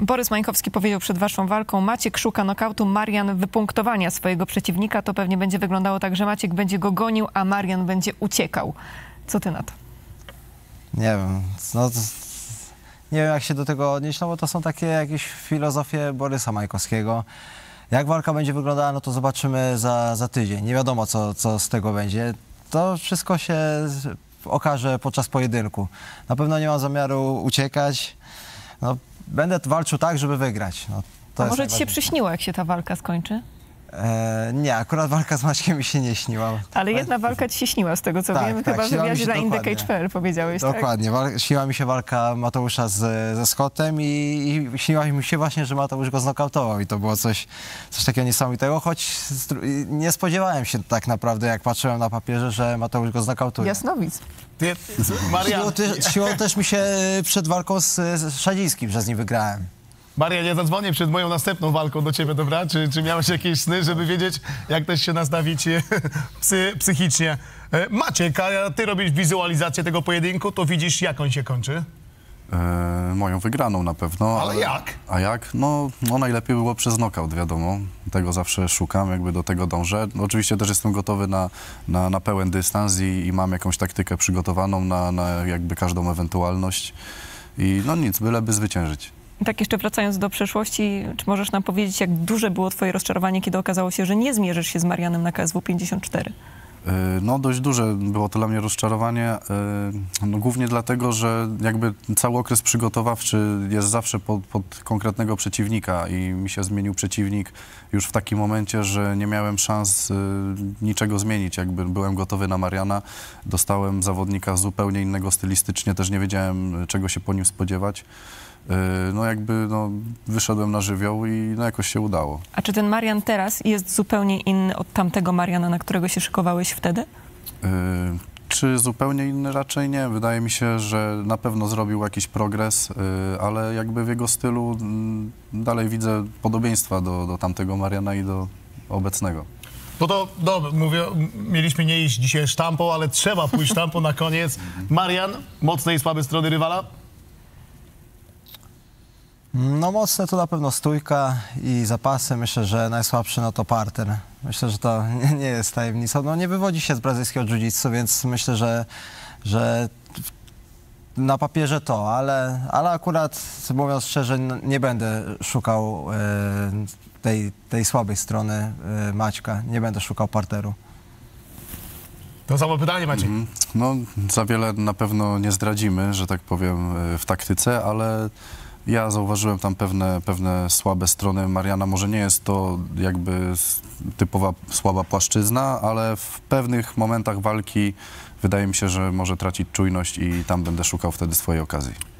Borys Mańkowski powiedział przed waszą walką, Maciek szuka nokautu, Marian wypunktowania swojego przeciwnika. To pewnie będzie wyglądało tak, że Maciek będzie go gonił, a Marian będzie uciekał. Co ty na to? Nie wiem, no to, nie wiem jak się do tego odnieść, no bo to są takie jakieś filozofie Borysa Majkowskiego. Jak walka będzie wyglądała, no to zobaczymy za, za tydzień. Nie wiadomo, co, co z tego będzie. To wszystko się okaże podczas pojedynku. Na pewno nie mam zamiaru uciekać. No, będę walczył tak, żeby wygrać. No, to A może ci się przyśniło, jak się ta walka skończy? E, nie, akurat walka z Maćkiem mi się nie śniła. Ale jedna walka ci się śniła, z tego co Tak, wiem. tak, Chyba w wywiadzie dla. Indicage.pl powiedziałeś, tak? Dokładnie. Wal- śniła mi się walka Mateusza z, ze Scottem i, i śniła mi się właśnie, że Mateusz go znokautował i to było coś, coś takiego niesamowitego, choć nie spodziewałem się tak naprawdę, jak patrzyłem na papierze, że Mateusz go znokautuje. Jasnowic. Ty, Marian, Siłą, też- siłą też mi się przed walką z, z Szadzińskim, że z nim wygrałem. Marian, ja zadzwonię przed moją następną walką do ciebie, dobra? Czy, czy miałeś jakieś sny, żeby wiedzieć, jak też się nastawić e, psy, psychicznie? E, Maciek, a ty robisz wizualizację tego pojedynku, to widzisz, jak on się kończy? E, moją wygraną na pewno. Ale jak? A jak? No, no najlepiej było przez knockout, wiadomo. Tego zawsze szukam, jakby do tego dążę. No, oczywiście też jestem gotowy na, na, na pełen dystans i, i mam jakąś taktykę przygotowaną na, na jakby każdą ewentualność. I no nic, byleby zwyciężyć. Tak jeszcze wracając do przeszłości, czy możesz nam powiedzieć, jak duże było twoje rozczarowanie, kiedy okazało się, że nie zmierzysz się z Marianem na KSW 54? E, No dość duże było to dla mnie rozczarowanie, e, no, głównie dlatego, że jakby cały okres przygotowawczy jest zawsze pod, pod konkretnego przeciwnika i mi się zmienił przeciwnik już w takim momencie, że nie miałem szans e, niczego zmienić, jakby byłem gotowy na Mariana, dostałem zawodnika zupełnie innego stylistycznie, też nie wiedziałem czego się po nim spodziewać. E, No jakby no, wyszedłem na żywioł i no, jakoś się udało. A czy ten Marian teraz jest zupełnie inny od tamtego Mariana, na którego się szykowałeś wtedy? Y, Czy zupełnie inny? Raczej nie. Wydaje mi się, że na pewno zrobił jakiś progres, y, ale jakby w jego stylu mm, dalej widzę podobieństwa do, do tamtego Mariana i do obecnego. No to dobra, mówię, m- mieliśmy nie iść dzisiaj sztampą, ale trzeba pójść sztampą na koniec. Marian, mocne i słabe strony rywala? No mocne to na pewno stójka i zapasy. Myślę, że najsłabszy no to parter. Myślę, że to nie, jest tajemnicą. No nie wywodzi się z brazylijskiego jiu-jitsu, więc myślę, że, że na papierze to, ale, ale akurat mówiąc szczerze, nie będę szukał e, tej, tej słabej strony e, Maćka. Nie będę szukał parteru. To samo pytanie, Maciek. Mhm. No, za wiele na pewno nie zdradzimy, że tak powiem, y, w taktyce, ale ja zauważyłem tam pewne, pewne słabe strony Mariana. Może nie jest to jakby typowa słaba płaszczyzna, ale w pewnych momentach walki wydaje mi się, że może tracić czujność i tam będę szukał wtedy swojej okazji.